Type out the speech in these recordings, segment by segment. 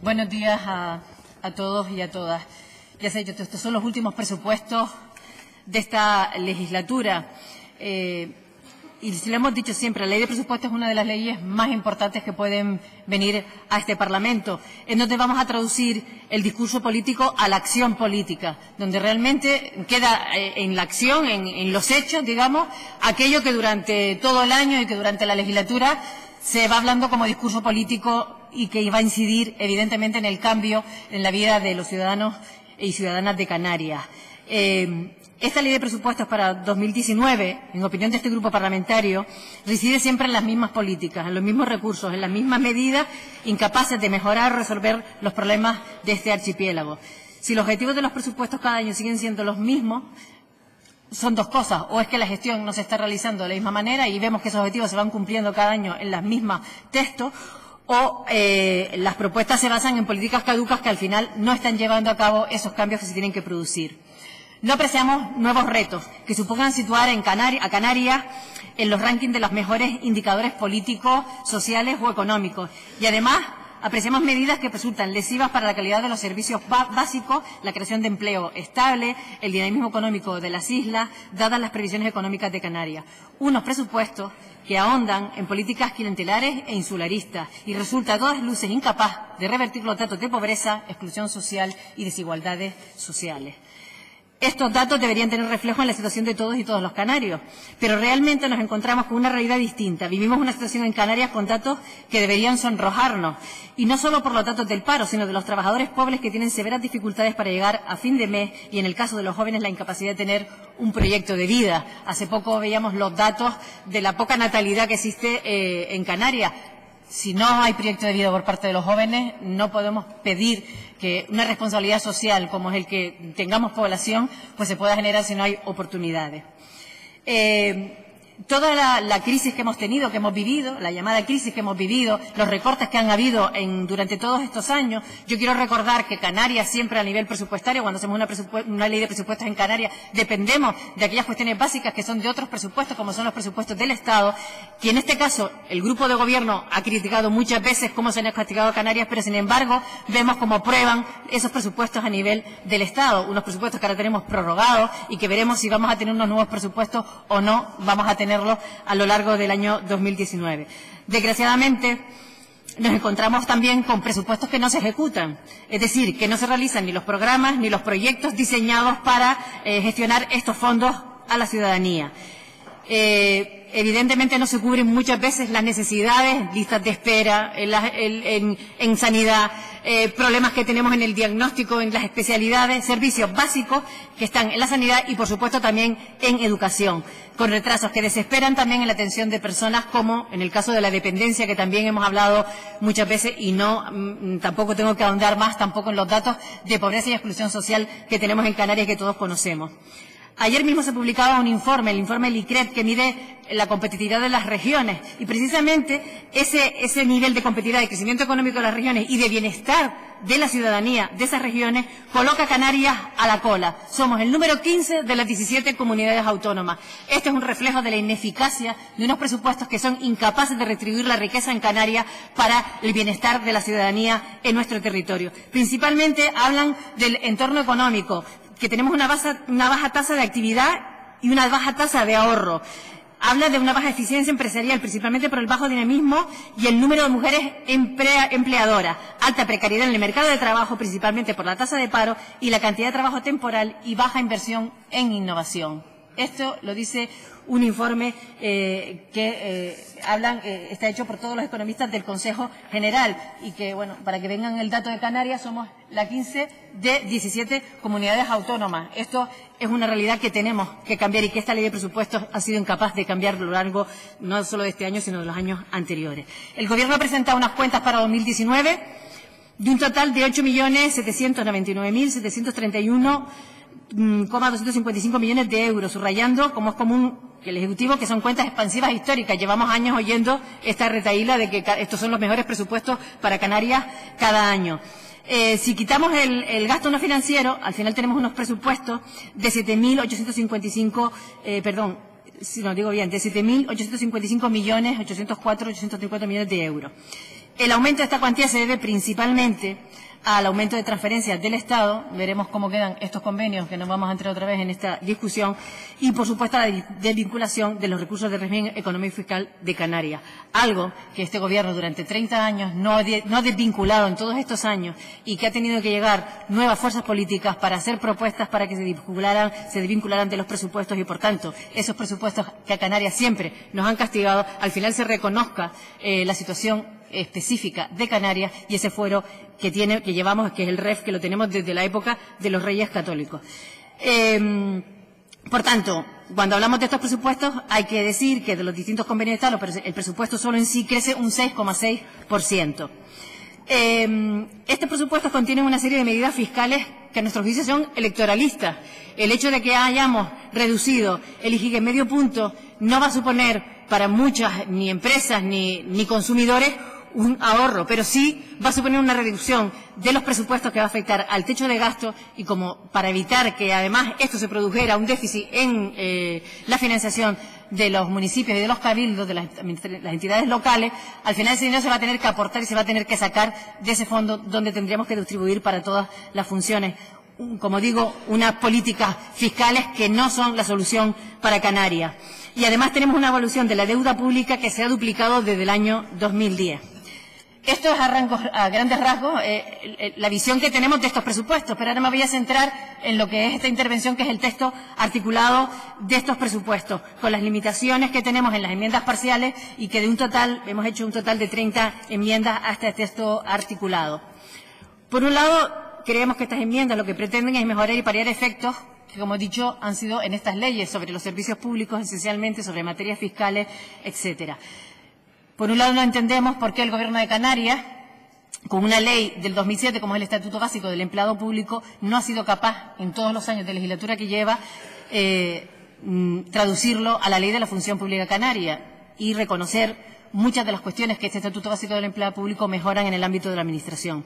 Buenos días a, todos y a todas. Ya sé, estos son los últimos presupuestos de esta legislatura. Eh, y si lo hemos dicho siempre, la ley de presupuestos es una de las leyes más importantes que pueden venir a este Parlamento, en donde vamos a traducir el discurso político a la acción política, donde realmente queda eh, en la acción, en, los hechos, digamos, aquello que durante todo el año y que durante la legislatura se va hablando como discurso político y que va a incidir evidentemente en el cambio en la vida de los ciudadanos y ciudadanas de Canarias. Eh, esta ley de presupuestos para 2019, en opinión de este grupo parlamentario, reside siempre en las mismas políticas, en los mismos recursos, en las mismas medidas, incapaces de mejorar o resolver los problemas de este archipiélago. Si los objetivos de los presupuestos cada año siguen siendo los mismos, son dos cosas. O es que la gestión no se está realizando de la misma manera y vemos que esos objetivos se van cumpliendo cada año en las mismas textos, o eh, las propuestas se basan en políticas caducas que al final no están llevando a cabo esos cambios que se tienen que producir. No apreciamos nuevos retos que supongan situar a Canarias en los rankings de los mejores indicadores políticos, sociales o económicos. Y además apreciamos medidas que resultan lesivas para la calidad de los servicios básicos, la creación de empleo estable, el dinamismo económico de las islas, dadas las previsiones económicas de Canarias. Unos presupuestos que ahondan en políticas clientelares e insularistas y resulta a todas luces incapaz de revertir los datos de pobreza, exclusión social y desigualdades sociales. Estos datos deberían tener reflejo en la situación de todos y todos los canarios, pero realmente nos encontramos con una realidad distinta. Vivimos una situación en Canarias con datos que deberían sonrojarnos, y no solo por los datos del paro, sino de los trabajadores pobres que tienen severas dificultades para llegar a fin de mes y, en el caso de los jóvenes, la incapacidad de tener un proyecto de vida. Hace poco veíamos los datos de la poca natalidad que existe eh, en Canarias si no hay proyecto de vida por parte de los jóvenes, no podemos pedir que una responsabilidad social como es el que tengamos población, pues se pueda generar si no hay oportunidades. Eh, toda la, crisis que hemos tenido, que hemos vivido, la llamada crisis que hemos vivido, los recortes que han habido durante todos estos años, yo quiero recordar que Canarias siempre a nivel presupuestario, cuando hacemos una, ley de presupuestos en Canarias, dependemos de aquellas cuestiones básicas que son de otros presupuestos, como son los presupuestos del Estado, que en este caso el grupo de gobierno ha criticado muchas veces cómo se han castigado Canarias, pero sin embargo vemos cómo prueban esos presupuestos a nivel del Estado, unos presupuestos que ahora tenemos prorrogados y que veremos si vamos a tener unos nuevos presupuestos o no vamos a tener tenerlo a lo largo del año 2019. Desgraciadamente, nos encontramos también con presupuestos que no se ejecutan, es decir, que no se realizan ni los programas ni los proyectos diseñados para eh, gestionar estos fondos a la ciudadanía. Eh, evidentemente no se cubren muchas veces las necesidades, listas de espera en, sanidad, eh, problemas que tenemos en el diagnóstico, en las especialidades, servicios básicos que están en la sanidad y, por supuesto, también en educación, con retrasos que desesperan también en la atención de personas como en el caso de la dependencia, que también hemos hablado muchas veces y no mm, tampoco tengo que ahondar más tampoco en los datos de pobreza y exclusión social que tenemos en Canarias y que todos conocemos. Ayer mismo se publicaba un informe, el informe LICRET, que mide la competitividad de las regiones. Y precisamente ese, ese nivel de competitividad, de crecimiento económico de las regiones y de bienestar de la ciudadanía de esas regiones coloca a Canarias a la cola. Somos el número 15 de las 17 comunidades autónomas. Este es un reflejo de la ineficacia de unos presupuestos que son incapaces de retribuir la riqueza en Canarias para el bienestar de la ciudadanía en nuestro territorio. Principalmente hablan del entorno económico, que tenemos una, baja tasa de actividad y una baja tasa de ahorro. Habla de una baja eficiencia empresarial, principalmente por el bajo dinamismo y el número de mujeres empleadoras, alta precariedad en el mercado de trabajo, principalmente por la tasa de paro y la cantidad de trabajo temporal y baja inversión en innovación. Esto lo dice un informe eh, que eh, hablan, eh, está hecho por todos los economistas del Consejo General y que, bueno, para que vengan el dato de Canarias, somos la 15 de 17 comunidades autónomas. Esto es una realidad que tenemos que cambiar y que esta ley de presupuestos ha sido incapaz de cambiar a lo largo no solo de este año, sino de los años anteriores. El Gobierno ha presentado unas cuentas para 2019 de un total de 8.799.731 255 millones de euros, subrayando, como es común que el Ejecutivo, que son cuentas expansivas históricas. Llevamos años oyendo esta retaíla de que estos son los mejores presupuestos para Canarias cada año. Eh, si quitamos el, gasto no financiero, al final tenemos unos presupuestos de 7.855, eh, perdón, si no digo bien, de 7.855 millones, 804, 854 millones de euros. El aumento de esta cuantía se debe principalmente al aumento de transferencias del Estado, veremos cómo quedan estos convenios, que nos vamos a entrar otra vez en esta discusión, y por supuesto la desvinculación de los recursos del régimen económico y fiscal de Canarias, algo que este Gobierno durante 30 años no ha, desvinculado en todos estos años y que ha tenido que llegar nuevas fuerzas políticas para hacer propuestas para que se desvincularan, se desvincularan de los presupuestos y, por tanto, esos presupuestos que a Canarias siempre nos han castigado, al final se reconozca eh, la situación específica de Canarias y ese fuero que, llevamos, que es el REF, que lo tenemos desde la época de los Reyes Católicos. Eh, por tanto, cuando hablamos de estos presupuestos, hay que decir que de los distintos convenios de Estado, el presupuesto solo en sí crece un 6,6%. Eh, estos presupuestos contienen una serie de medidas fiscales que a nuestro juicio son electoralistas. El hecho de que hayamos reducido el IGIG en medio punto no va a suponer para muchas ni empresas ni consumidores un ahorro, pero sí va a suponer una reducción de los presupuestos que va a afectar al techo de gasto y como para evitar que además esto se produjera un déficit en eh, la financiación de los municipios y de los cabildos, de las, las, entidades locales, al final ese dinero se va a tener que aportar y se va a tener que sacar de ese fondo donde tendríamos que distribuir para todas las funciones como digo, unas políticas fiscales que no son la solución para Canarias. Y además tenemos una evolución de la deuda pública que se ha duplicado desde el año 2010. Esto es a, grandes rasgos eh, la visión que tenemos de estos presupuestos, pero ahora me voy a centrar en lo que es esta intervención, que es el texto articulado de estos presupuestos, con las limitaciones que tenemos en las enmiendas parciales y que de un total, hemos hecho un total de 30 enmiendas hasta el texto articulado. Por un lado, creemos que estas enmiendas lo que pretenden es mejorar y paliar efectos que, como he dicho, han sido en estas leyes sobre los servicios públicos, esencialmente sobre materias fiscales, etcétera. Por un lado, no entendemos por qué el Gobierno de Canarias, con una ley del 2007, como es el Estatuto Básico del Empleado Público, no ha sido capaz, en todos los años de legislatura que lleva, eh, mm, traducirlo a la ley de la función pública canaria y reconocer muchas de las cuestiones que este Estatuto Básico del Empleado Público mejoran en el ámbito de la Administración.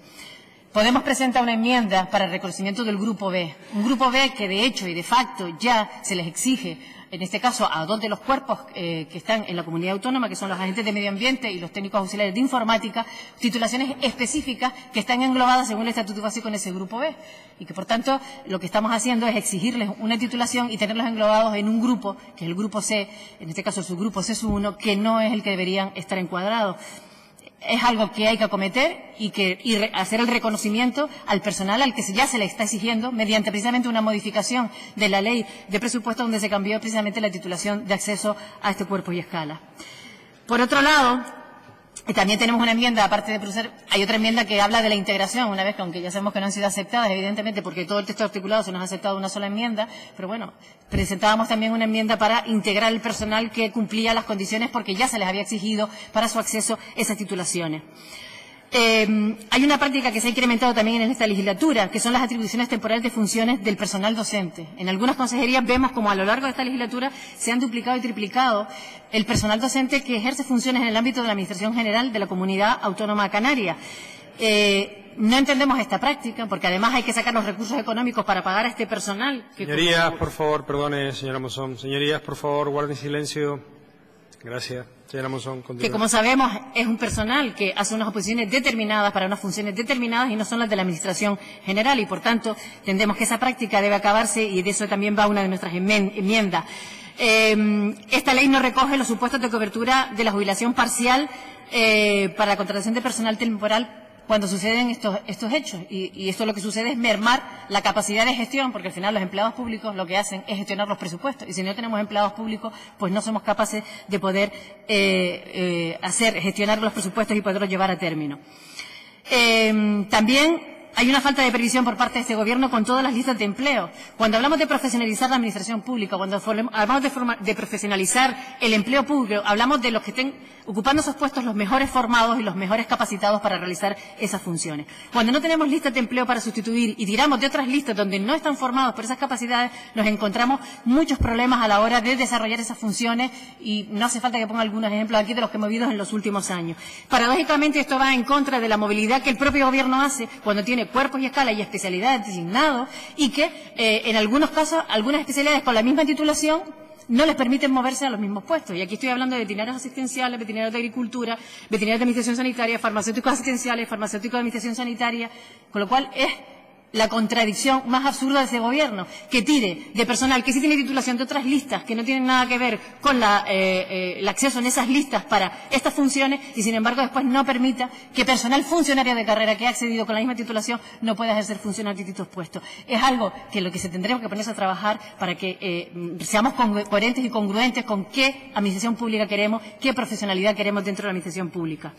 Podemos presentar una enmienda para el reconocimiento del Grupo B, un Grupo B que de hecho y de facto ya se les exige en este caso a dos de los cuerpos eh, que están en la comunidad autónoma, que son los agentes de medio ambiente y los técnicos auxiliares de informática, titulaciones específicas que están englobadas según el Estatuto Básico en ese grupo B. Y que, por tanto, lo que estamos haciendo es exigirles una titulación y tenerlos englobados en un grupo, que es el grupo C, en este caso su grupo C1, que no es el que deberían estar encuadrados es algo que hay que acometer y, hacer el reconocimiento al personal al que ya se le está exigiendo mediante precisamente una modificación de la ley de presupuesto donde se cambió precisamente la titulación de acceso a este cuerpo y escala. Por otro lado, también tenemos una enmienda, aparte de proceder, hay otra enmienda que habla de la integración, una vez que aunque ya sabemos que no han sido aceptadas, evidentemente, porque todo el texto articulado se nos ha aceptado una sola enmienda, pero bueno, presentábamos también una enmienda para integrar el personal que cumplía las condiciones porque ya se les había exigido para su acceso esas titulaciones. Eh, hay una práctica que se ha incrementado también en esta legislatura, que son las atribuciones temporales de funciones del personal docente. En algunas consejerías vemos como a lo largo de esta legislatura se han duplicado y triplicado el personal docente que ejerce funciones en el ámbito de la Administración General de la Comunidad Autónoma Canaria. Eh, no entendemos esta práctica, porque además hay que sacar los recursos económicos para pagar a este personal. Señorías, por favor, perdone, señora Mozón. Señorías, por favor, guarden silencio. Gracias. Señora Monzón, que como sabemos es un personal que hace unas oposiciones determinadas para unas funciones determinadas y no son las de la Administración General y por tanto entendemos que esa práctica debe acabarse y de eso también va una de nuestras enmiendas. Eh, esta ley no recoge los supuestos de cobertura de la jubilación parcial eh, para la contratación de personal temporal cuando suceden estos, estos hechos. Y, esto lo que sucede es mermar la capacidad de gestión, porque al final los empleados públicos lo que hacen es gestionar los presupuestos. Y si no tenemos empleados públicos, pues no somos capaces de poder eh, eh, hacer, gestionar los presupuestos y poderlos llevar a término. Eh, también hay una falta de previsión por parte de este Gobierno con todas las listas de empleo. Cuando hablamos de profesionalizar la Administración pública, cuando hablamos de, profesionalizar el empleo público, hablamos de los que estén ocupando esos puestos los mejores formados y los mejores capacitados para realizar esas funciones. Cuando no tenemos listas de empleo para sustituir y tiramos de otras listas donde no están formados por esas capacidades, nos encontramos muchos problemas a la hora de desarrollar esas funciones y no hace falta que ponga algunos ejemplos aquí de los que hemos vivido en los últimos años. Paradójicamente esto va en contra de la movilidad que el propio Gobierno hace cuando tiene cuerpos y escalas y especialidades designados y que eh, en algunos casos algunas especialidades con la misma titulación no les permiten moverse a los mismos puestos. Y aquí estoy hablando de veterinarios asistenciales, veterinarios de agricultura, veterinarios de administración sanitaria, farmacéuticos asistenciales, farmacéuticos de administración sanitaria, con lo cual es la contradicción más absurda de ese gobierno, que tire de personal que sí tiene titulación de otras listas, que no tienen nada que ver con eh, eh, el acceso en esas listas para estas funciones, y sin embargo después no permita que personal funcionario de carrera que ha accedido con la misma titulación no pueda ejercer funciones de distintos puestos. Es algo que lo que se tendremos que ponerse a trabajar para que eh, seamos coherentes y congruentes con qué administración pública queremos, qué profesionalidad queremos dentro de la administración pública.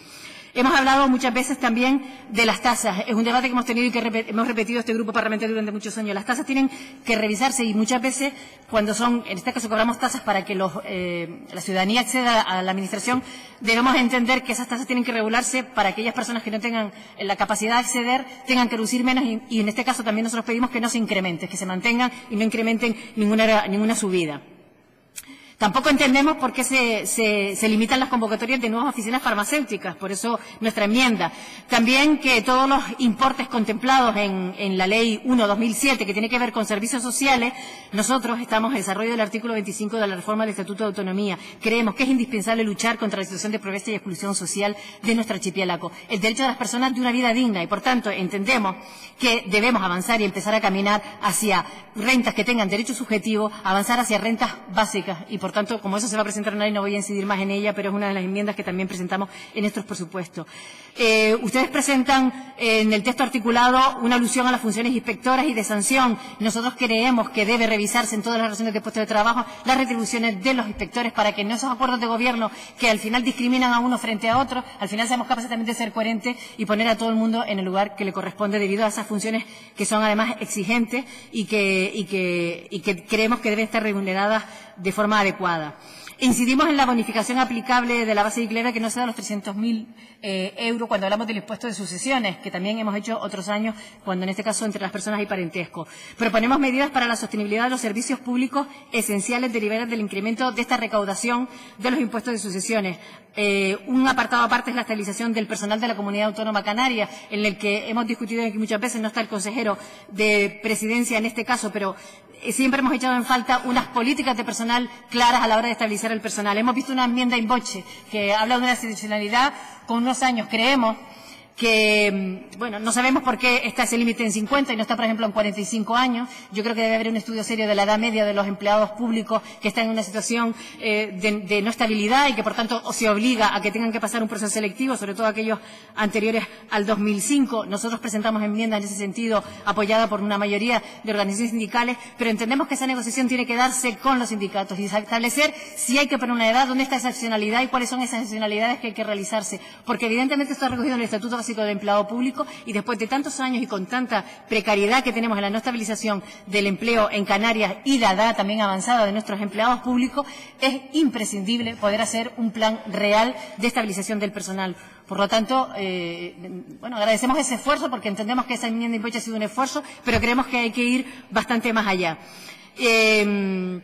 Hemos hablado muchas veces también de las tasas. Es un debate que hemos tenido y que hemos repetido este grupo parlamentario durante muchos años. Las tasas tienen que revisarse y muchas veces cuando son, en este caso cobramos tasas para que eh, la ciudadanía acceda a la administración, debemos entender que esas tasas tienen que regularse para aquellas personas que no tengan la capacidad de acceder, tengan que reducir menos y, en este caso también nosotros pedimos que no se incrementen, que se mantengan y no incrementen ninguna subida. Tampoco entendemos por qué se, limitan las convocatorias de nuevas oficinas farmacéuticas, por eso nuestra enmienda. También que todos los importes contemplados en, en la Ley 1-2007, que tiene que ver con servicios sociales, nosotros estamos en desarrollo del artículo 25 de la reforma del Estatuto de Autonomía. Creemos que es indispensable luchar contra la situación de pobreza y exclusión social de nuestro archipiélago, el derecho de las personas de una vida digna y, por tanto, entendemos que debemos avanzar y empezar a caminar hacia rentas que tengan derecho subjetivo, avanzar hacia rentas básicas y, por tanto, como eso se va a presentar en la no voy a incidir más en ella, pero es una de las enmiendas que también presentamos en estos presupuestos. Eh, ustedes presentan en el texto articulado una alusión a las funciones inspectoras y de sanción. Nosotros creemos que debe revisarse en todas las relaciones de puestos de trabajo las retribuciones de los inspectores para que en esos acuerdos de gobierno que al final discriminan a uno frente a otro, al final seamos capaces también de ser coherentes y poner a todo el mundo en el lugar que le corresponde debido a esas funciones que son además exigentes y que, y que, y que creemos que deben estar remuneradas de forma adecuada. Incidimos en la bonificación aplicable de la base de Iclera que no sea de los 300.000 eh, euros cuando hablamos del impuesto de sucesiones, que también hemos hecho otros años cuando en este caso entre las personas hay parentesco. Proponemos medidas para la sostenibilidad de los servicios públicos esenciales derivadas del incremento de esta recaudación de los impuestos de sucesiones. Eh, un apartado aparte es la estabilización del personal de la Comunidad Autónoma Canaria, en el que hemos discutido aquí muchas veces, no está el consejero de presidencia en este caso, pero siempre hemos echado en falta unas políticas de personal claras a la hora de estabilizar el personal. Hemos visto una enmienda in boche que habla de una excepcionalidad con unos años, creemos, que, mm, bueno, no sabemos por qué está ese límite en 50 y no está, por ejemplo, en 45 años. Yo creo que debe haber un estudio serio de la edad media de los empleados públicos que están en una situación eh, de, no estabilidad y que, por tanto, se obliga a que tengan que pasar un proceso selectivo, sobre todo aquellos anteriores al 2005. Nosotros presentamos enmiendas en ese sentido, apoyada por una mayoría de organizaciones sindicales, pero entendemos que esa negociación tiene que darse con los sindicatos y establecer si hay que poner una edad, dónde está esa excepcionalidad y cuáles son esas excepcionalidades que hay que realizarse. Porque, evidentemente, está recogido en el Estatuto de empleado público y después de tantos años y con tanta precariedad que tenemos en la no estabilización del empleo en Canarias y la edad también avanzada de nuestros empleados públicos, es imprescindible poder hacer un plan real de estabilización del personal. Por lo tanto, eh, bueno, agradecemos ese esfuerzo porque entendemos que esa enmienda de ha sido un esfuerzo, pero creemos que hay que ir bastante más allá. Eh,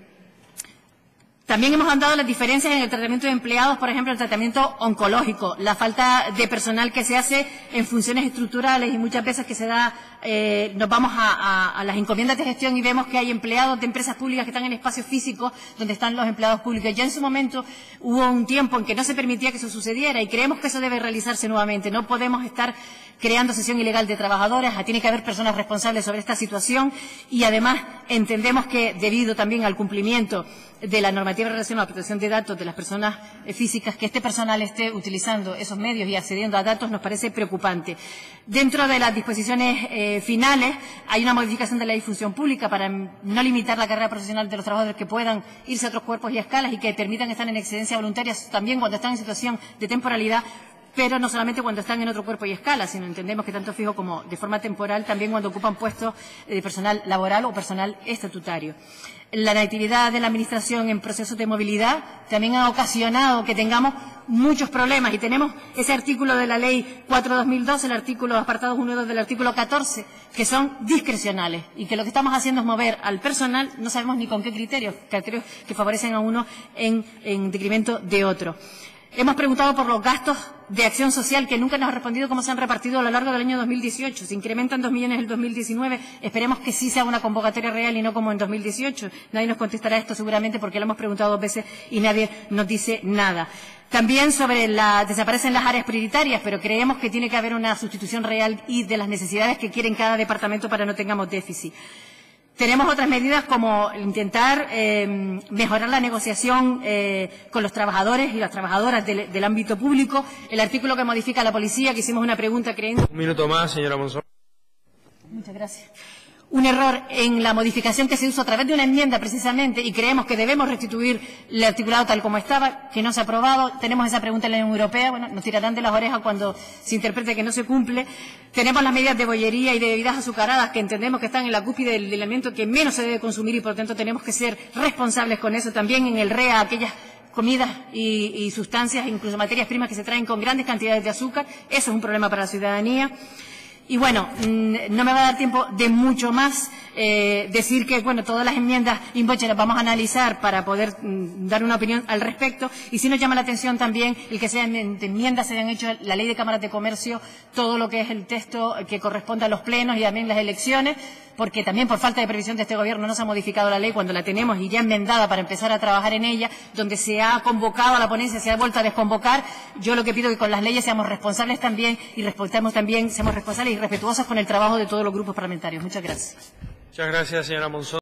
también hemos andado las diferencias en el tratamiento de empleados, por ejemplo, el tratamiento oncológico, la falta de personal que se hace en funciones estructurales y muchas veces que se da, eh, nos vamos a, las encomiendas de gestión y vemos que hay empleados de empresas públicas que están en espacios físicos donde están los empleados públicos. Ya en su momento hubo un tiempo en que no se permitía que eso sucediera y creemos que eso debe realizarse nuevamente. No podemos estar creando sesión ilegal de trabajadores, tiene que haber personas responsables sobre esta situación y además entendemos que debido también al cumplimiento de la normativa relacionada a la protección de datos de las personas eh, físicas, que este personal esté utilizando esos medios y accediendo a datos nos parece preocupante. Dentro de las disposiciones eh, finales hay una modificación de la función pública para no limitar la carrera profesional de los trabajadores que puedan irse a otros cuerpos y escalas y que permitan estar en excedencia voluntaria también cuando están en situación de temporalidad pero no solamente cuando están en otro cuerpo y escala, sino entendemos que tanto fijo como de forma temporal, también cuando ocupan puestos de personal laboral o personal estatutario. La negatividad de la Administración en procesos de movilidad también ha ocasionado que tengamos muchos problemas y tenemos ese artículo de la Ley 4-2002, el artículo apartado 1 y 2 del artículo 14, que son discrecionales y que lo que estamos haciendo es mover al personal, no sabemos ni con qué criterios, criterios que favorecen a uno en, en detrimento de otro. Hemos preguntado por los gastos de acción social que nunca nos ha respondido cómo se han repartido a lo largo del año 2018. Se incrementan dos millones en el 2019. Esperemos que sí sea una convocatoria real y no como en 2018. Nadie nos contestará esto seguramente porque lo hemos preguntado dos veces y nadie nos dice nada. También sobre desaparecen las áreas prioritarias, pero creemos que tiene que haber una sustitución real y de las necesidades que quieren cada departamento para no tengamos déficit. Tenemos otras medidas como intentar eh, mejorar la negociación eh, con los trabajadores y las trabajadoras del, del, ámbito público. El artículo que modifica la policía, que hicimos una pregunta creyendo. Un minuto más, señora Monzón. Muchas gracias un error en la modificación que se hizo a través de una enmienda precisamente y creemos que debemos restituir el articulado tal como estaba, que no se ha aprobado. Tenemos esa pregunta en la Unión Europea, bueno, nos tirarán de las orejas cuando se interprete que no se cumple. Tenemos las medidas de bollería y de bebidas azucaradas que entendemos que están en la cúpula del alimento que menos se debe consumir y por tanto tenemos que ser responsables con eso. También en el REA, aquellas comidas y sustancias, incluso materias primas que se traen con grandes cantidades de azúcar. Eso es un problema para la ciudadanía. Y bueno, no me va a dar tiempo de mucho más eh, decir que, bueno, todas las enmiendas Inboche las vamos a analizar para poder dar una opinión al respecto. Y sí nos llama la atención también el que sean enmiendas se hayan hecho la ley de cámaras de comercio, todo lo que es el texto que corresponde a los plenos y también las elecciones, porque también por falta de previsión de este gobierno no se ha modificado la ley cuando la tenemos y ya enmendada para empezar a trabajar en ella, donde se ha convocado a la ponencia, se ha vuelto a desconvocar. Yo lo que pido es que con las leyes seamos responsables también y respetemos también, seamos responsables y respetuosos con el trabajo de todos los grupos parlamentarios. Muchas gracias. Muchas gracias, señora Monzón.